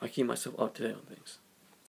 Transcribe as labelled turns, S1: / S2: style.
S1: I keep myself up to date on things.